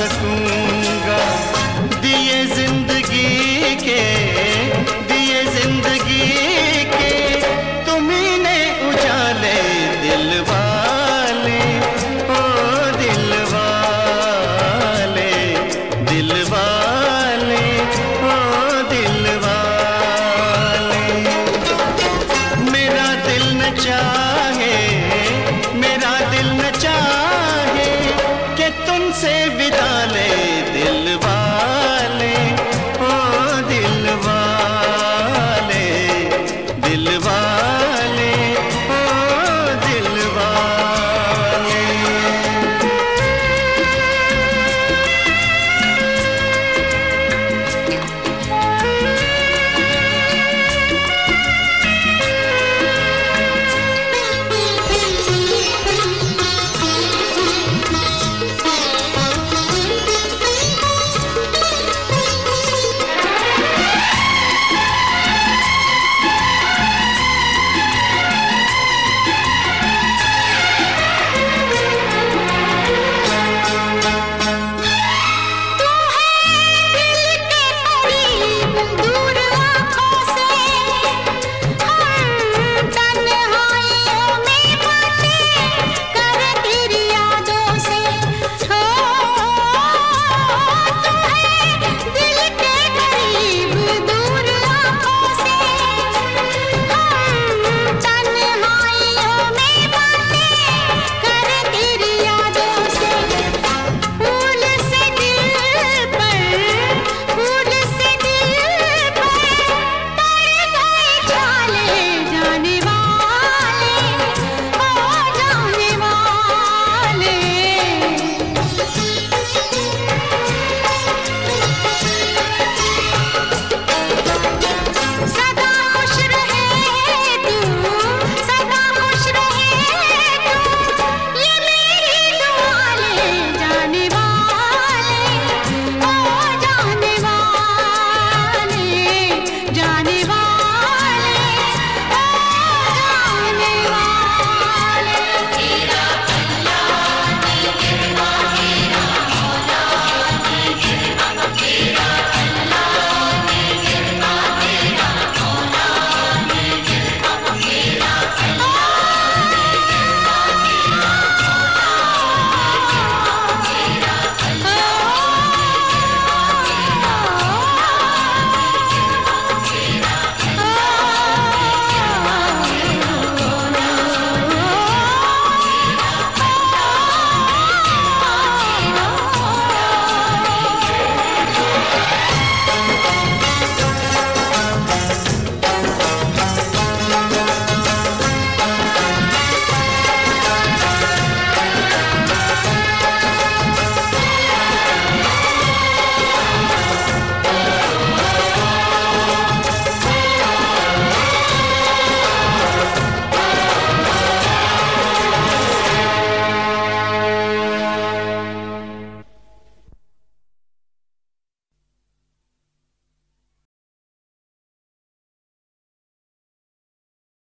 सकूँगा दिए ज़िंदगी